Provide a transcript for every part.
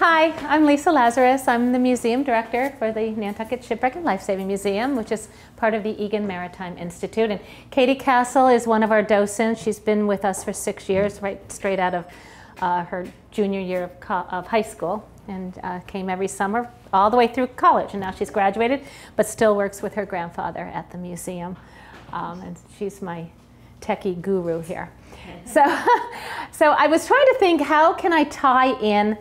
Hi, I'm Lisa Lazarus. I'm the museum director for the Nantucket Shipwreck and Lifesaving Museum, which is part of the Egan Maritime Institute. And Katie Castle is one of our docents. She's been with us for six years, right straight out of uh, her junior year of, of high school, and uh, came every summer all the way through college. And now she's graduated, but still works with her grandfather at the museum. Um, and she's my techie guru here. So, so I was trying to think, how can I tie in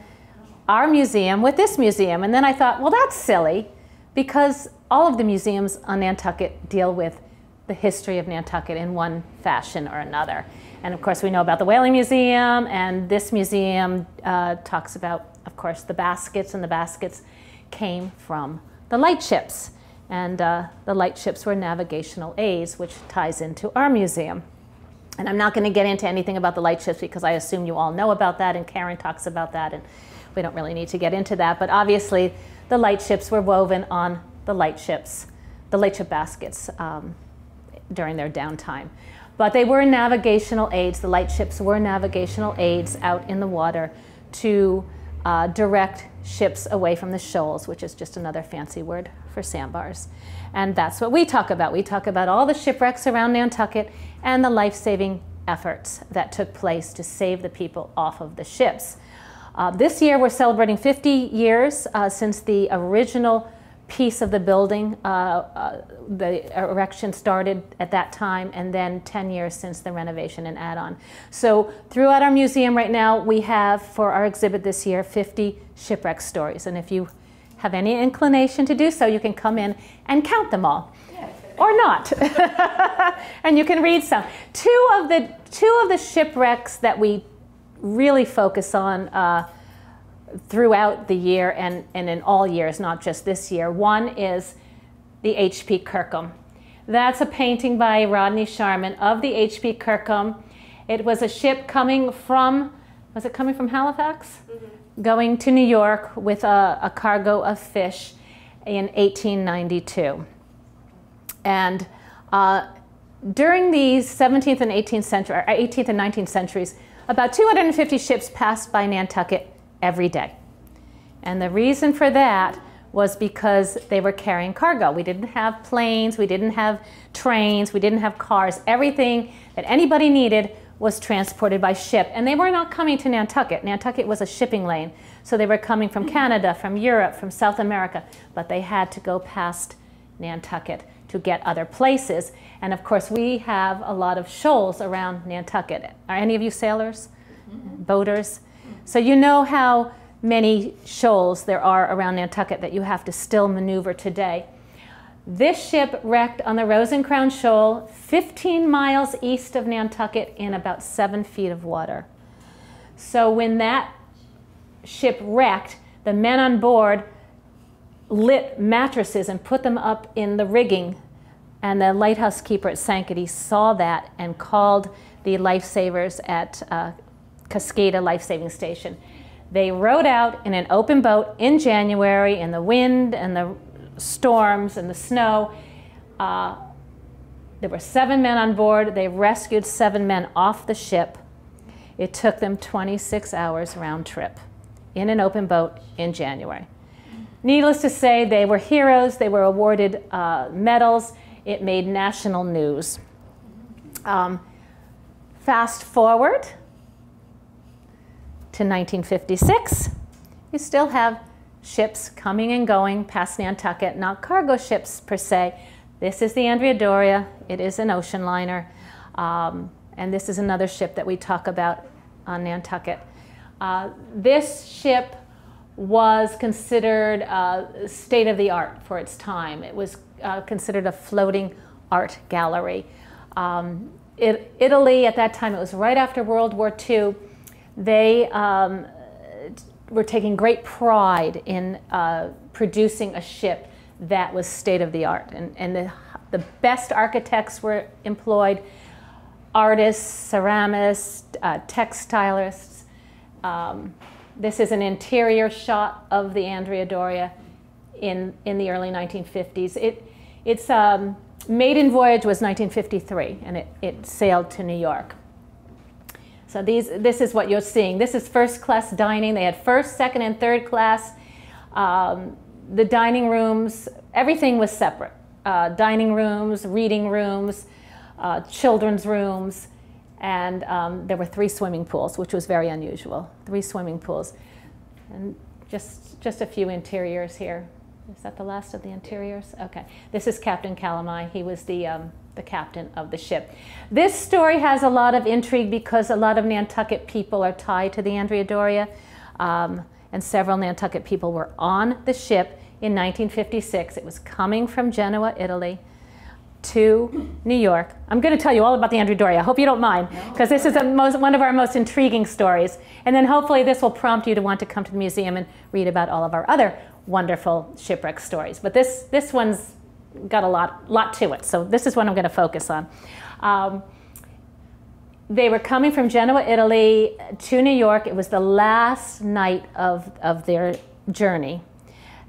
our museum with this museum. And then I thought, well, that's silly because all of the museums on Nantucket deal with the history of Nantucket in one fashion or another. And of course, we know about the Whaling Museum, and this museum uh, talks about, of course, the baskets, and the baskets came from the lightships. And uh, the lightships were navigational aids, which ties into our museum. And I'm not going to get into anything about the lightships because I assume you all know about that, and Karen talks about that. And we don't really need to get into that, but obviously the lightships were woven on the lightships, the lightship baskets um, during their downtime. But they were navigational aids. The lightships were navigational aids out in the water to uh, direct ships away from the shoals, which is just another fancy word for sandbars. And that's what we talk about. We talk about all the shipwrecks around Nantucket and the life-saving efforts that took place to save the people off of the ships. Uh, this year we're celebrating 50 years uh, since the original piece of the building, uh, uh, the erection started at that time, and then 10 years since the renovation and add-on. So throughout our museum right now, we have, for our exhibit this year, 50 shipwreck stories. And if you have any inclination to do so, you can come in and count them all. Or not, and you can read some. Two of the two of the shipwrecks that we really focus on uh, throughout the year and, and in all years, not just this year. One is the H.P. Kickham. That's a painting by Rodney Charman of the H.P. Kickham. It was a ship coming from, was it coming from Halifax? Mm -hmm. Going to New York with a, a cargo of fish in 1892. And uh, during the 17th and 18th century, 18th and 19th centuries, about 250 ships passed by Nantucket every day. And the reason for that was because they were carrying cargo. We didn't have planes, we didn't have trains, we didn't have cars. Everything that anybody needed was transported by ship. And they were not coming to Nantucket. Nantucket was a shipping lane. So they were coming from Canada, from Europe, from South America, but they had to go past Nantucket to get other places. And of course, we have a lot of shoals around Nantucket. Are any of you sailors, mm -hmm. boaters? So you know how many shoals there are around Nantucket that you have to still maneuver today. This ship wrecked on the Rose and Crown Shoal, 15 miles east of Nantucket in about seven feet of water. So when that ship wrecked, the men on board lit mattresses and put them up in the rigging. And the lighthouse keeper at Sankaty saw that and called the lifesavers at uh, Coskata Life Saving Station. They rowed out in an open boat in January in the wind and the storms and the snow. Uh, there were seven men on board. They rescued seven men off the ship. It took them 26 hours round trip in an open boat in January. Needless to say, they were heroes. They were awarded uh, medals. It made national news. Um, fast forward to 1956, you still have ships coming and going past Nantucket, not cargo ships per se. This is the Andrea Doria. It is an ocean liner. Um, and this is another ship that we talk about on Nantucket. Uh, this ship was considered uh, state of the art for its time. It was uh, considered a floating art gallery. Um, it, Italy, at that time, it was right after World War II, they um, were taking great pride in uh, producing a ship that was state of the art. And, and the, the best architects were employed, artists, ceramists, uh, textilists, um, this is an interior shot of the Andrea Doria in, in the early 1950s. It, its um, maiden voyage was 1953, and it, it sailed to New York. So these, this is what you're seeing. This is first class dining. They had first, second, and third class. Um, the dining rooms, everything was separate. Uh, dining rooms, reading rooms, uh, children's rooms, and um, there were three swimming pools, which was very unusual. Three swimming pools. And just, just a few interiors here. Is that the last of the interiors? Okay. This is Captain Calamai. He was the, um, the captain of the ship. This story has a lot of intrigue because a lot of Nantucket people are tied to the Andrea Doria. Um, and several Nantucket people were on the ship in 1956. It was coming from Genoa, Italy to New York. I'm going to tell you all about the Andrea Doria. I hope you don't mind, because this is most, one of our most intriguing stories. And then hopefully this will prompt you to want to come to the museum and read about all of our other wonderful shipwreck stories. But this, this one's got a lot, lot to it, so this is what I'm going to focus on. Um, they were coming from Genoa, Italy to New York. It was the last night of, of their journey.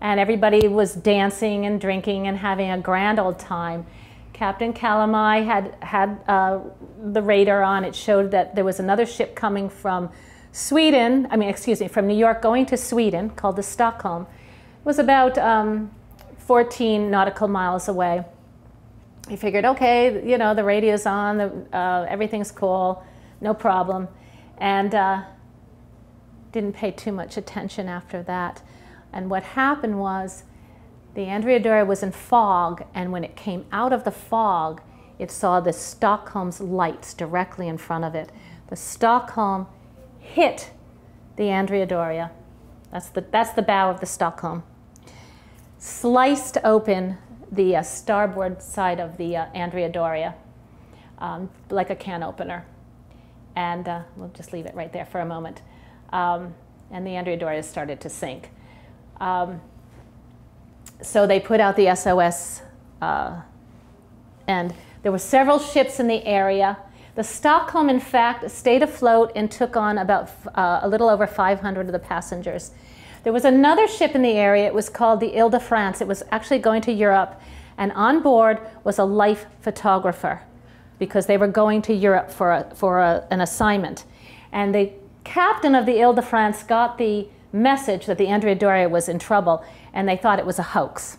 And everybody was dancing and drinking and having a grand old time. Captain Calamai had had uh, the radar on. It showed that there was another ship coming from Sweden, I mean, excuse me, from New York going to Sweden called the Stockholm. It was about um, 14 nautical miles away. He figured, okay, you know, the radio's on, the, uh, everything's cool, no problem. And uh, didn't pay too much attention after that. And what happened was the Andrea Doria was in fog, and when it came out of the fog, it saw the Stockholm's lights directly in front of it. The Stockholm hit the Andrea Doria. That's the, that's the bow of the Stockholm. Sliced open the uh, starboard side of the uh, Andrea Doria, um, like a can opener. And uh, we'll just leave it right there for a moment. Um, and the Andrea Doria started to sink. Um, so they put out the SOS, uh, and there were several ships in the area. The Stockholm, in fact, stayed afloat and took on about uh, a little over 500 of the passengers. There was another ship in the area. It was called the Ile de France. It was actually going to Europe, and on board was a life photographer because they were going to Europe for, a, for a, an assignment. And the captain of the Ile de France got the message that the Andrea Doria was in trouble, and they thought it was a hoax.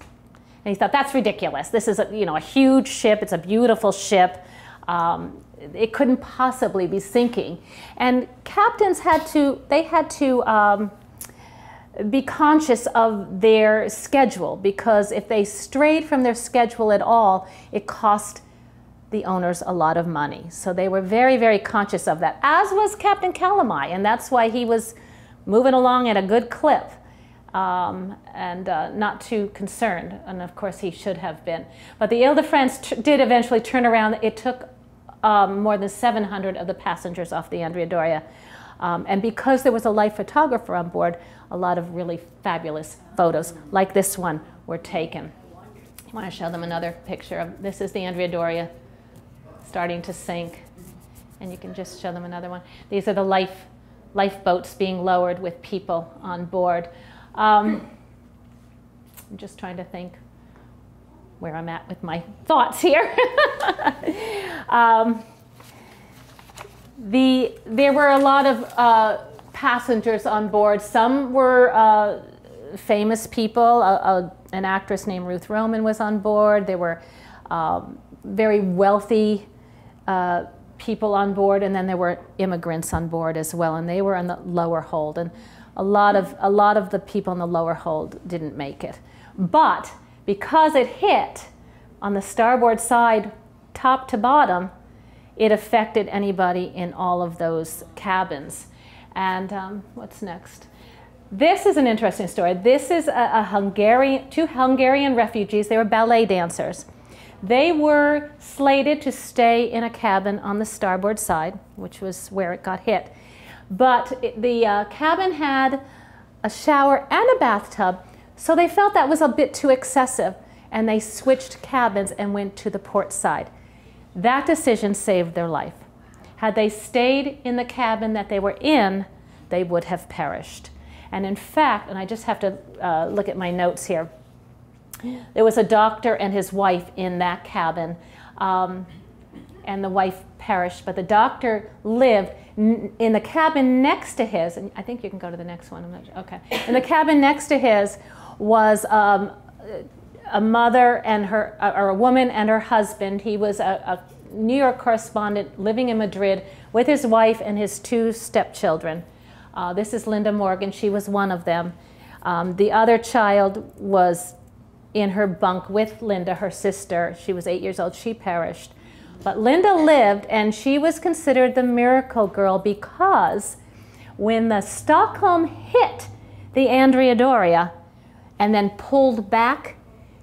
And he thought, that's ridiculous. This is a, you know, a huge ship. It's a beautiful ship. Um, it couldn't possibly be sinking. And captains had to, they had to um, be conscious of their schedule because if they strayed from their schedule at all, it cost the owners a lot of money. So they were very, very conscious of that, as was Captain Calamai, and that's why he was moving along at a good clip um, and uh, not too concerned. And of course, he should have been. But the Ile de France did eventually turn around. It took um, more than 700 of the passengers off the Andrea Doria. Um, and because there was a life photographer on board, a lot of really fabulous photos, like this one, were taken. I want to show them another picture of this is the Andrea Doria starting to sink. And you can just show them another one. These are the life lifeboats being lowered with people on board. Um, I'm just trying to think where I'm at with my thoughts here. um, the, there were a lot of uh, passengers on board. Some were uh, famous people. an actress named Ruth Roman was on board. There were um, very wealthy uh, people on board, and then there were immigrants on board as well, and they were in the lower hold. And a lot of, a lot of the people in the lower hold didn't make it. But because it hit on the starboard side, top to bottom, it affected anybody in all of those cabins. And um, what's next? This is an interesting story. This is a, a Hungarian, two Hungarian refugees. They were ballet dancers. They were slated to stay in a cabin on the starboard side, which was where it got hit. But it, the uh, cabin had a shower and a bathtub, so they felt that was a bit too excessive, and they switched cabins and went to the port side. That decision saved their life. Had they stayed in the cabin that they were in, they would have perished. And in fact, and I just have to uh, look at my notes here, there was a doctor and his wife in that cabin. Um, and the wife perished, but the doctor lived in the cabin next to his. And I think you can go to the next one. I'm not. Okay. In the cabin next to his was um, a mother and her, or a woman and her husband. He was a, a New York correspondent living in Madrid with his wife and his two stepchildren. Uh, this is Linda Morgan. She was one of them. Um, the other child was in her bunk with Linda, her sister. She was eight years old. She perished. But Linda lived, and she was considered the miracle girl because when the Stockholm hit the Andrea Doria and then pulled back,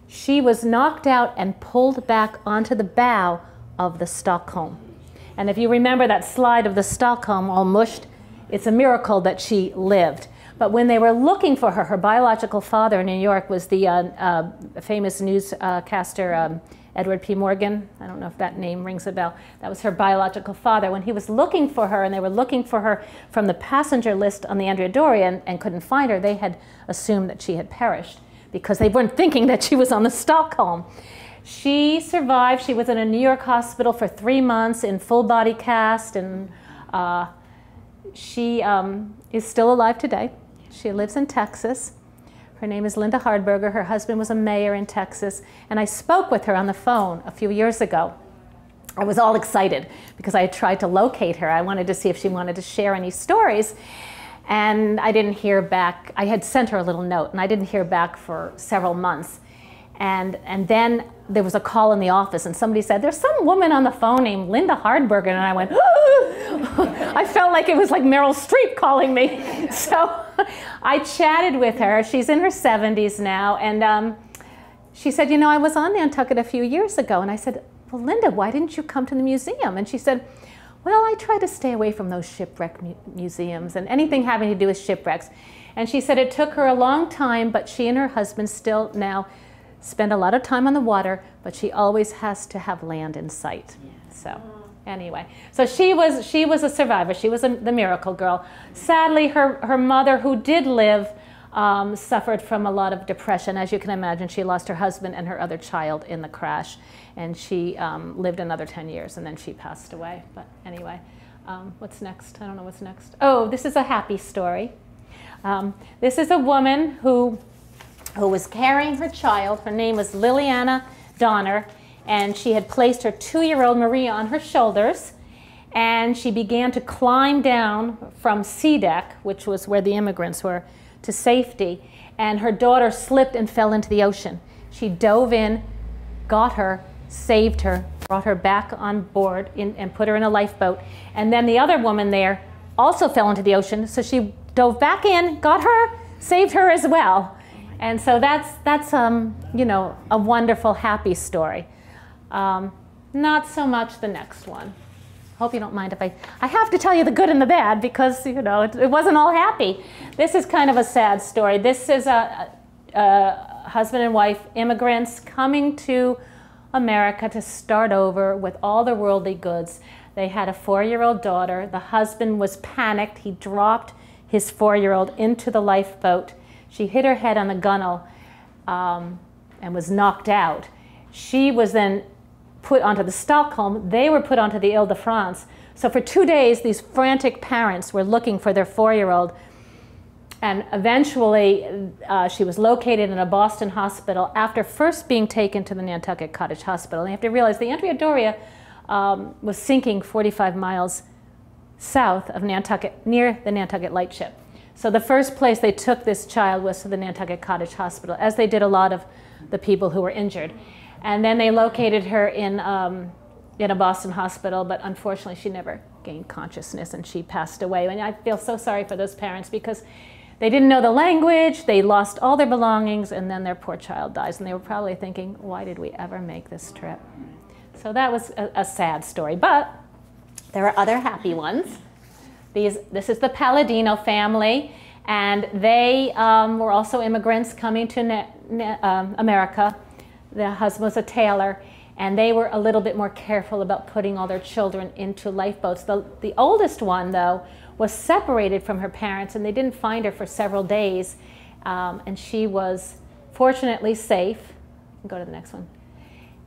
she was knocked out and pulled back onto the bow of the Stockholm. And if you remember that slide of the Stockholm all mushed, it's a miracle that she lived. But when they were looking for her, her biological father in New York was the uh, uh, famous newscaster um, Edward P. Morgan. I don't know if that name rings a bell. That was her biological father. When he was looking for her, and they were looking for her from the passenger list on the Andrea Doria and, and couldn't find her, they had assumed that she had perished because they weren't thinking that she was on the Stockholm. She survived. She was in a New York hospital for three months in full body cast, and uh, she um, is still alive today. She lives in Texas. Her name is Linda Hardberger. Her husband was a mayor in Texas. And I spoke with her on the phone a few years ago. I was all excited because I had tried to locate her. I wanted to see if she wanted to share any stories. And I didn't hear back. I had sent her a little note, and I didn't hear back for several months. And, and then there was a call in the office, and somebody said, There's some woman on the phone named Linda Hardberger. And I went, I felt like it was like Meryl Streep calling me. So I chatted with her. She's in her 70s now. And um, she said, You know, I was on Nantucket a few years ago. And I said, Well, Linda, why didn't you come to the museum? And she said, well, I try to stay away from those shipwreck mu museums and anything having to do with shipwrecks. And she said it took her a long time, but she and her husband still now spend a lot of time on the water, but she always has to have land in sight. So anyway, so she was she was a survivor. She was a, the miracle girl. Sadly, her her mother, who did live, um, suffered from a lot of depression. As you can imagine, she lost her husband and her other child in the crash, and she um, lived another 10 years, and then she passed away. But anyway, um, what's next? I don't know what's next. Oh, this is a happy story. Um, this is a woman who, who was carrying her child. Her name was Liliana Donner, and she had placed her two-year-old Maria on her shoulders, and she began to climb down from C deck, which was where the immigrants were, to safety, and her daughter slipped and fell into the ocean. She dove in, got her, saved her, brought her back on board in, and put her in a lifeboat. And then the other woman there also fell into the ocean, so she dove back in, got her, saved her as well. And so that's, that's um, you know, a wonderful, happy story. Um, not so much the next one hope you don't mind if I, I have to tell you the good and the bad because, you know, it, it wasn't all happy. This is kind of a sad story. This is a, a, husband and wife, immigrants coming to America to start over with all the worldly goods. They had a four-year-old daughter. The husband was panicked. He dropped his four-year-old into the lifeboat. She hit her head on the gunnel um, and was knocked out. She was then put onto the Stockholm, they were put onto the Ile-de-France. So for two days, these frantic parents were looking for their four-year-old. And eventually, uh, she was located in a Boston hospital after first being taken to the Nantucket Cottage Hospital. And you have to realize the Andrea Doria um, was sinking 45 miles south of Nantucket, near the Nantucket Lightship. So the first place they took this child was to the Nantucket Cottage Hospital, as they did a lot of the people who were injured. And then they located her in, um, in a Boston hospital, but unfortunately she never gained consciousness and she passed away. And I feel so sorry for those parents because they didn't know the language, they lost all their belongings, and then their poor child dies. And they were probably thinking, why did we ever make this trip? So that was a, a sad story. But there are other happy ones. These, this is the Palladino family, and they um, were also immigrants coming to um, America the husband was a tailor, and they were a little bit more careful about putting all their children into lifeboats. The, the oldest one, though, was separated from her parents, and they didn't find her for several days. Um, and she was fortunately safe. Go to the next one.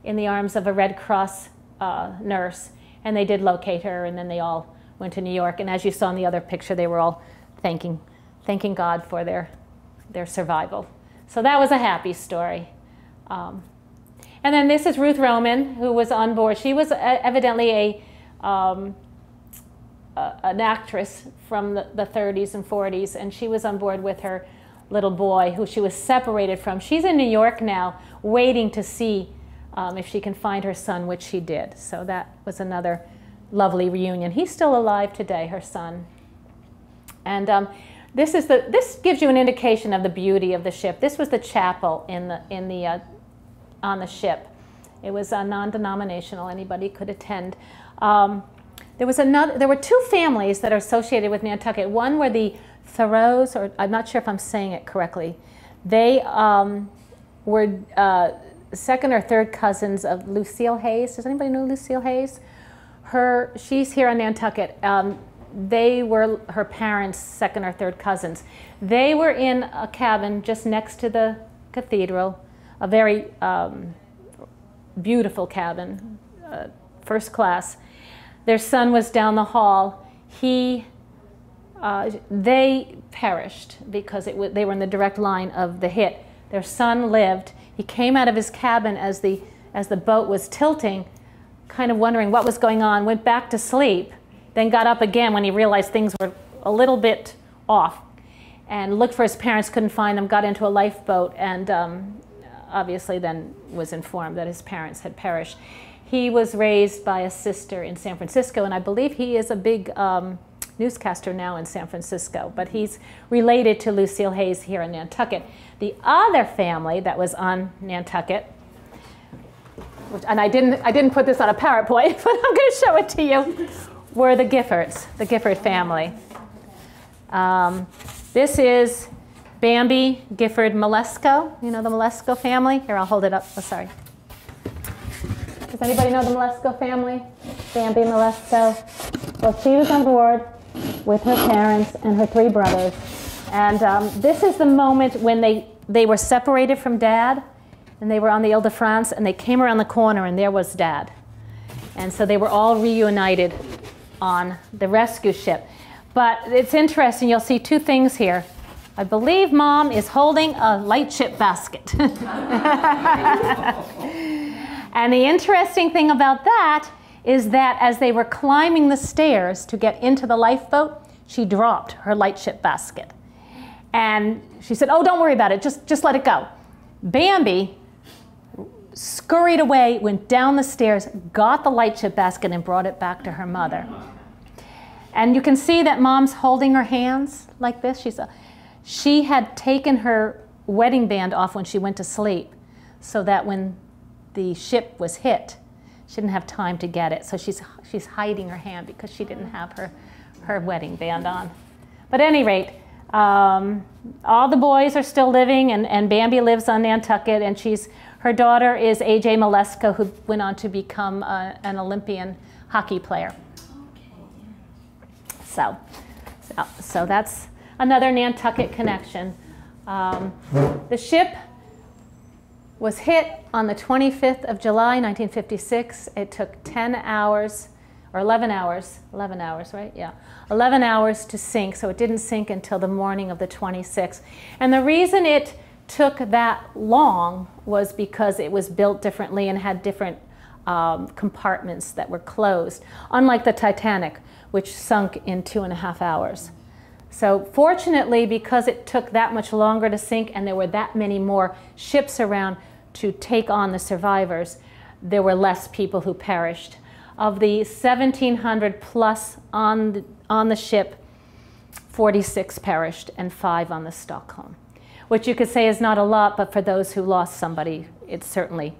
In the arms of a Red Cross uh, nurse, and they did locate her, and then they all went to New York. And as you saw in the other picture, they were all thanking, thanking God for their, their survival. So that was a happy story. Um, and then this is Ruth Roman, who was on board. She was evidently a, um, an actress from the, the 30s and 40s, and she was on board with her little boy who she was separated from. She's in New York now, waiting to see um, if she can find her son, which she did. So that was another lovely reunion. He's still alive today, her son. And um, this is the this gives you an indication of the beauty of the ship. This was the chapel in the in the uh, on the ship. It was uh, non-denominational; anybody could attend. Um, there was another. There were two families that are associated with Nantucket. One were the Thoreaus, or I'm not sure if I'm saying it correctly. They um, were uh, second or third cousins of Lucille Hayes. Does anybody know Lucille Hayes? Her, she's here in Nantucket. Um, they were her parents' second or third cousins. They were in a cabin just next to the cathedral, a very um, beautiful cabin, uh, first class. Their son was down the hall. He, uh, they perished because it they were in the direct line of the hit. Their son lived. He came out of his cabin as the, as the boat was tilting, kind of wondering what was going on, went back to sleep, then got up again when he realized things were a little bit off, and looked for his parents, couldn't find them, got into a lifeboat, and um, obviously then was informed that his parents had perished. He was raised by a sister in San Francisco, and I believe he is a big um, newscaster now in San Francisco, but he's related to Lucille Hayes here in Nantucket. The other family that was on Nantucket, and I didn't, I didn't put this on a PowerPoint, but I'm going to show it to you, were the Giffords, the Gifford family. Um, this is Bambi Gifford Mleczko. You know the Mleczko family? Here, I'll hold it up. Oh, sorry. Does anybody know the Mleczko family? Bambi Mleczko. Well, she was on board with her parents and her three brothers. And um, this is the moment when they, they were separated from dad and they were on the Ile de France and they came around the corner and there was dad. And so they were all reunited on the rescue ship. But it's interesting, you'll see two things here. I believe mom is holding a lightship basket. and the interesting thing about that is that as they were climbing the stairs to get into the lifeboat, she dropped her lightship basket. And she said, Oh, don't worry about it, just, just let it go. Bambi scurried away, went down the stairs, got the lightship basket, and brought it back to her mother. And you can see that mom's holding her hands like this. She's a, she had taken her wedding band off when she went to sleep so that when the ship was hit, she didn't have time to get it, so she's, she's hiding her hand because she didn't have her, her wedding band on. But at any rate, um, all the boys are still living, and, and Bambi lives on Nantucket, and she's, her daughter is AJ Mleczko, who went on to become uh, an Olympian hockey player. So, so, so that's another Nantucket connection. Um, the ship was hit on the 25th of July, 1956. It took 10 hours, or 11 hours, 11 hours, right? Yeah, 11 hours to sink, so it didn't sink until the morning of the 26th. And the reason it took that long was because it was built differently and had different um, compartments that were closed, unlike the Titanic, which sunk in two and a half hours. So fortunately, because it took that much longer to sink and there were that many more ships around, to take on the survivors, there were less people who perished. Of the 1,700 plus on the, on the ship, 46 perished and five on the Stockholm, which you could say is not a lot, but for those who lost somebody, it's certainly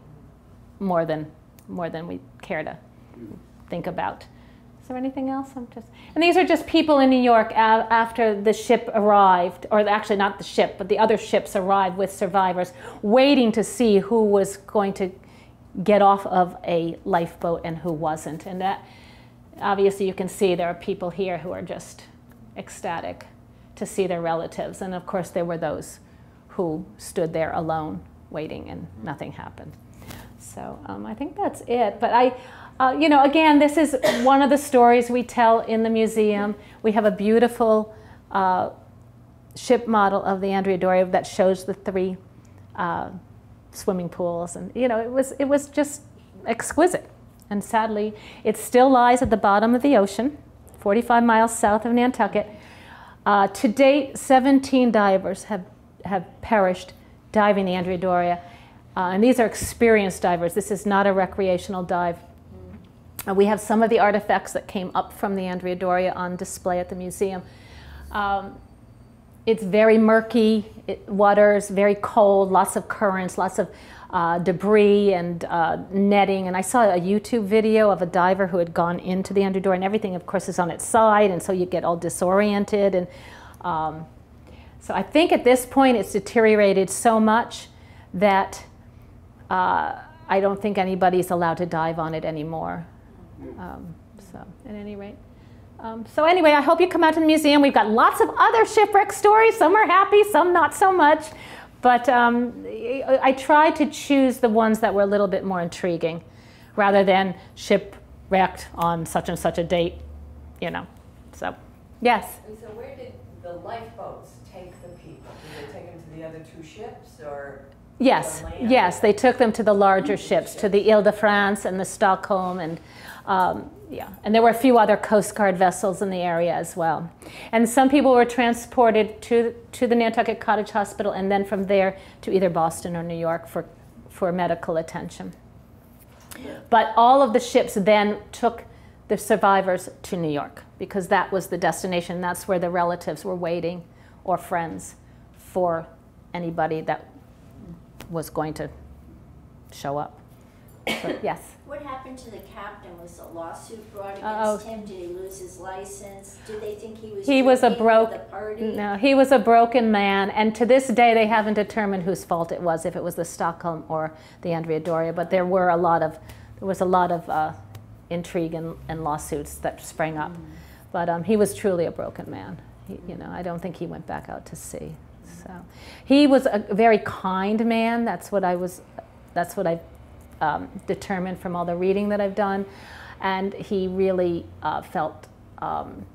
more than, more than we care to think about. Is there anything else? I'm just, and these are just people in New York after the ship arrived, or actually not the ship, but the other ships arrived with survivors, waiting to see who was going to get off of a lifeboat and who wasn't. And that, obviously, you can see there are people here who are just ecstatic to see their relatives. And of course, there were those who stood there alone, waiting, and nothing happened. So um, I think that's it. But I, uh, you know, again, this is one of the stories we tell in the museum. We have a beautiful uh, ship model of the Andrea Doria that shows the three uh, swimming pools, and you know, it was it was just exquisite. And sadly, it still lies at the bottom of the ocean, 45 miles south of Nantucket. Uh, to date, 17 divers have have perished diving the Andrea Doria. Uh, and these are experienced divers. This is not a recreational dive. Uh, we have some of the artifacts that came up from the Andrea Doria on display at the museum. Um, it's very murky it, waters, very cold, lots of currents, lots of uh, debris and uh, netting. And I saw a YouTube video of a diver who had gone into the Andrea Doria, and everything, of course, is on its side, and so you get all disoriented. And um, so I think at this point it's deteriorated so much that uh, I don't think anybody's allowed to dive on it anymore. Um, so, at any rate. Um, so anyway, I hope you come out to the museum. We've got lots of other shipwreck stories. Some are happy, some not so much. But um, I try to choose the ones that were a little bit more intriguing rather than shipwrecked on such and such a date, you know. So, yes? And so where did the lifeboats the people? Did they take them to the other two ships or? Yes, yes, they took them to the larger ships, to the Ile de France and the Stockholm, and um, yeah, and there were a few other Coast Guard vessels in the area as well. And some people were transported to to the Nantucket Cottage Hospital, and then from there to either Boston or New York for for medical attention. But all of the ships then took the survivors to New York because that was the destination. That's where the relatives were waiting or friends for anybody that was going to show up. So, yes. What happened to the captain? Was a lawsuit brought against Uh, oh. him? Did he lose his license? Do they think he was He was a broke. with the party? No, he was a broken man, and to this day they haven't determined whose fault it was, if it was the Stockholm or the Andrea Doria. But there were a lot of, there was a lot of uh, intrigue and, and lawsuits that sprang up. But um, he was truly a broken man. He, you know, I don't think he went back out to sea. So he was a very kind man. That's what I was. That's what I um, determined from all the reading that I've done, and he really uh, felt. Um,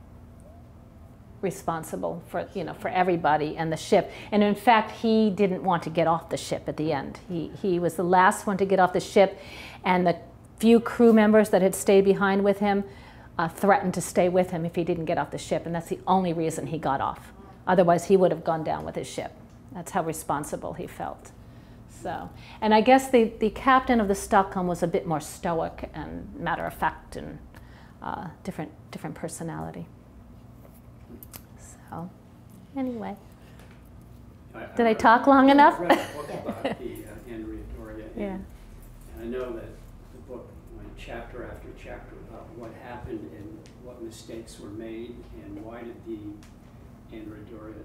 responsible for you know for everybody and the ship and in fact he didn't want to get off the ship at the end he he was the last one to get off the ship and the few crew members that had stayed behind with him uh, threatened to stay with him if he didn't get off the ship and that's the only reason he got off otherwise he would have gone down with his ship that's how responsible he felt so and i guess the, the captain of the stockholm was a bit more stoic and matter of fact and uh, different different personality so, anyway, Did I talk long enough? read a book about the uh, Doria. and- Yeah. And I know that the book went chapter after chapter about what happened and what mistakes were made and why did the Andrea Doria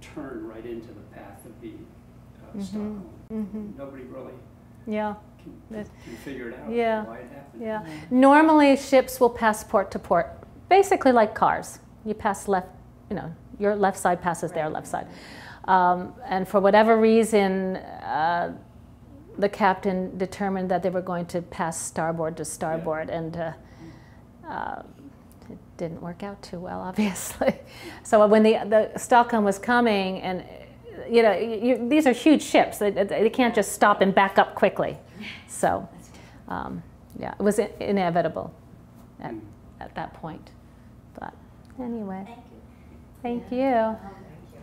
turn right into the path of the uh, Stockholm. mhm. Nobody really yeah, can, That's- can figure it out Yeah. why it happened. yeah. Normally, ships will pass port to port, basically like cars. You pass left, you know, your left side passes their left side. Um, and for whatever reason, uh, the captain determined that they were going to pass starboard to starboard, and uh, uh, it didn't work out too well, obviously. so when the, the Stockholm was coming, and you know, you, these are huge ships, they, they can't just stop and back up quickly. So, um, yeah, it was i- inevitable at, Mm. at that point. But anyway, Thank you. thank you.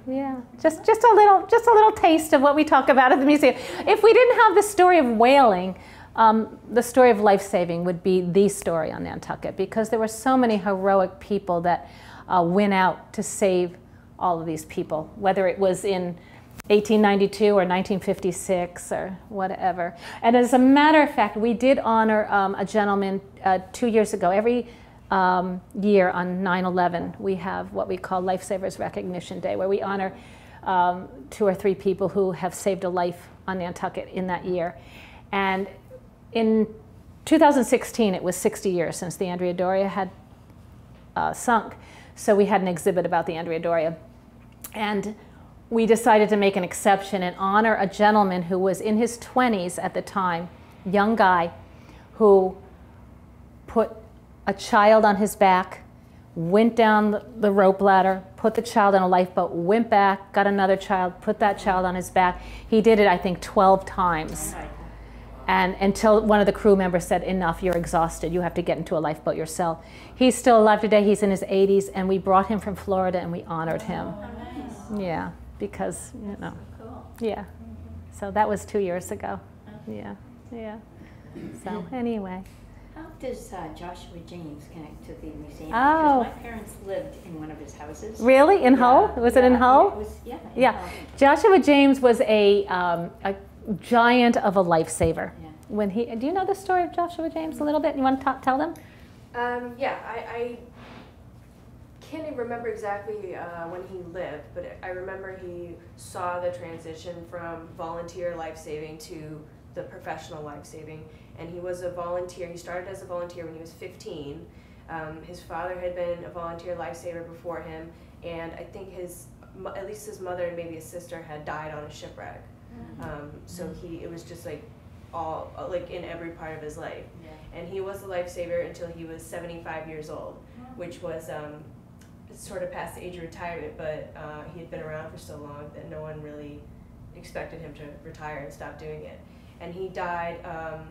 Yeah, just just a little just a little taste of what we talk about at the museum. If we didn't have the story of whaling, um, the story of life saving would be the story on Nantucket because there were so many heroic people that uh, went out to save all of these people, whether it was in 1892 or 1956 or whatever. And as a matter of fact, we did honor um, a gentleman uh, two years ago. Every um, year on 9/11, we have what we call Lifesavers Recognition Day, where we honor um, two or three people who have saved a life on Nantucket in that year. And in 2016, it was 60 years since the Andrea Doria had uh, sunk. So we had an exhibit about the Andrea Doria. And we decided to make an exception and honor a gentleman who was in his 20s at the time young guy who a child on his back, went down the- rope ladder, put the child in a lifeboat, went back, got another child, put that child on his back. He did it, I think, 12 times. And until one of the crew members said, Enough, you're exhausted, you have to get into a lifeboat yourself. He's still alive today, he's in his 80s, and we brought him from Florida and we honored him. Oh, nice. Yeah, because, you know, Cool. yeah. So that was two years ago. Yeah, yeah. So, anyway. How does uh, Joshua James connect to the museum? Oh. Because my parents lived in one of his houses. Really? In Hull? Yeah, Was it in yeah, Hull? It was, yeah. in Yeah. Hull. Joshua James was a, um, a giant of a lifesaver. Yeah. When he, do you know the story of Joshua James a little bit? You want to tell them? Um, yeah, I, I can't even remember exactly uh, when he lived, but I remember he saw the transition from volunteer life saving to the professional life saving. And he was a volunteer, he started as a volunteer when he was 15. Um, his father had been a volunteer lifesaver before him, and I think his, at least his mother and maybe his sister had died on a shipwreck. Um, so he, it was just like all, like in every part of his life Yeah. and he was a lifesaver until he was 75 years old, which was um, sort of past the age of retirement. But uh, he had been around for so long that no one really expected him to retire and stop doing it. And he died um,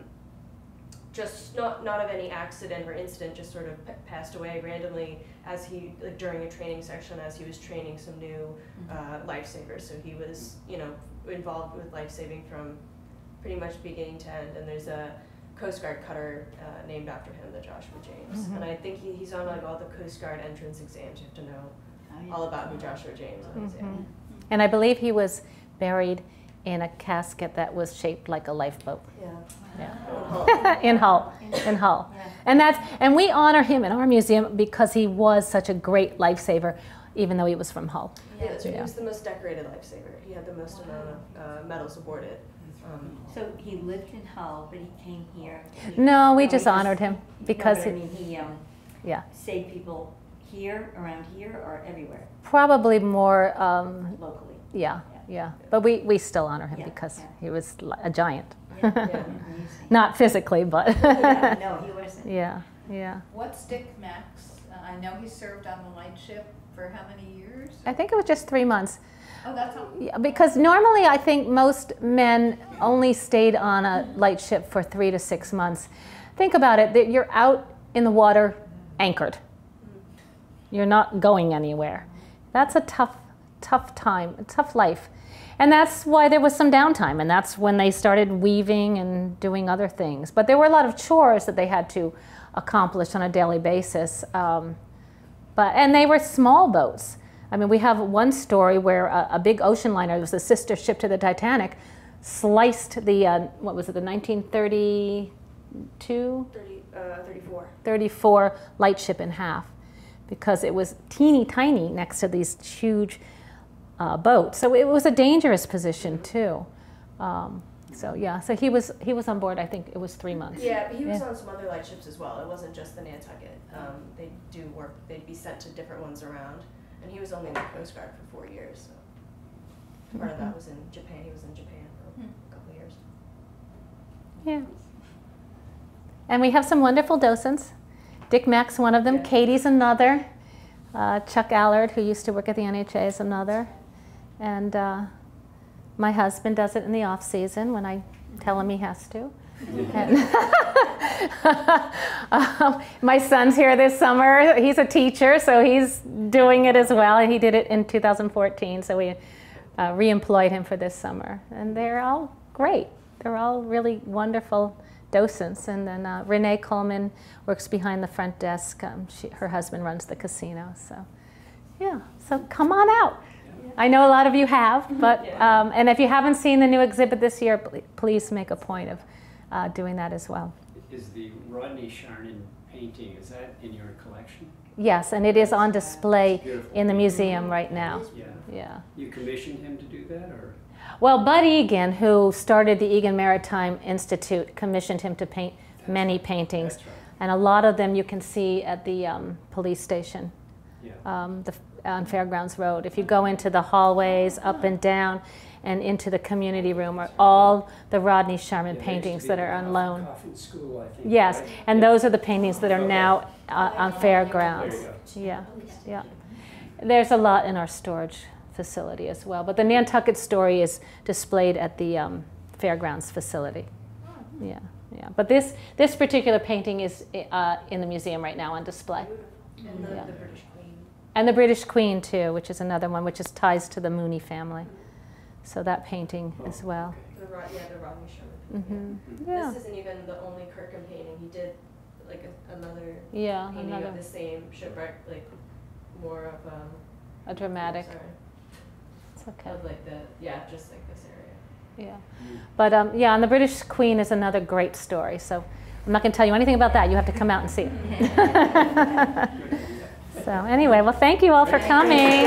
just not not of any accident or incident, just sort of p- passed away randomly as he like during a training section as he was training some new uh, lifesavers. So he was you know involved with lifesaving from pretty much beginning to end. And there's a Coast Guard cutter uh, named after him, the Joshua James. Mhm. And I think he, he's on like all the Coast Guard entrance exams. You have to know Oh, yeah. all about who Joshua James is. yeah. Mhm. And I believe he was buried in a casket that was shaped like a lifeboat. Yeah. Yeah. in Hull. In Hull. Yeah. And that's and we honor him in our museum because he was such a great lifesaver, even though he was from Hull. Yeah, that's right. Yeah. He was the most decorated lifesaver. He had the most amount of uh, medals awarded. Um, So he lived in Hull, but he came here. He- No, we just he honored him No, because but I he- mean, he um, yeah, saved people here, around here, or everywhere probably more. Um, locally. yeah, yeah. But we, we still honor him Yeah, because yeah. he was a giant. Yeah, Yeah. Not physically, but yeah, no, he wasn't. yeah, yeah. What's Dick Max? Uh, I know he served on the lightship for how many years? I think it was just three months. Oh, that's all. Yeah, because normally I think most men only stayed on a light ship for three to six months. Think about it, that you're out in the water anchored. You're not going anywhere. That's a tough, tough time, a tough life. And that's why there was some downtime, and that's when they started weaving and doing other things. But there were a lot of chores that they had to accomplish on a daily basis. Um, but and they were small boats. I mean, we have one story where a, a big ocean liner, it was the sister ship to the Titanic, sliced the uh, what was it, the 1932, 30, uh, 34. 34 lightship in half, because it was teeny tiny next to these huge uh, boats. So it was a dangerous position too. Um, so yeah, so he was he was on board. I think it was three months. Yeah, but he was Yeah. on some other light ships as well. It wasn't just the Nantucket. Um, they do work. They'd be sent to different ones around, and he was only in the Coast Guard for four years. So part of that was in Japan. He was in Japan for Hmm. a couple of years. Yeah. And we have some wonderful docents. Dick Mack's one of them. Yeah. Katie's another. Uh, Chuck Allard, who used to work at the NHA, is another. And uh, my husband does it in the off season when I tell him he has to. Um, my son's here this summer. He's a teacher, so he's doing it as well. And he did it in 2014, so we uh, re-employed him for this summer. And they're all great. They're all really wonderful docents. And then uh, Renee Coleman works behind the front desk. Um, she, her husband runs the casino. So, yeah. So come on out. I know a lot of you have, but um, and if you haven't seen the new exhibit this year, please make a point of uh, doing that as well. Is the Rodney Charman painting, is that in your collection? Yes, and it is on display in the museum right now. Yeah. Yeah. You commissioned him to do that, or? Well, Bud Egan, who started the Egan Maritime Institute, commissioned him to paint many paintings, That's right. and a lot of them you can see at the um, police station Yeah. um, the, on Fairgrounds Road. If you go into the hallways, up and down, and into the community room are all the Rodney Charman Yeah, they used to paintings that are on loan. School, I think. Yes, right? and Yeah. those are the paintings that are now uh, on fairgrounds. Yeah, yeah. There's a lot in our storage facility as well, but the Nantucket story is displayed at the um, fairgrounds facility. Yeah, yeah. But this this particular painting is uh, in the museum right now on display, And the, Yeah. The British Queen. and the British Queen too, which is another one, which is ties to the Mooney family. So that painting Oh, as well. The Rod, yeah, the Rodney Charman. hmm Yeah. Yeah, This isn't even the only Kickham painting. He did like a, another yeah. painting Another of the same shipwreck, like more of um. a dramatic. Sorry, It's okay. of like the yeah, just like this area. Yeah. But um, yeah, and the British Queen is another great story. So I'm not going to tell you anything about that. You have to come out and see it. So anyway, well, thank you all for coming.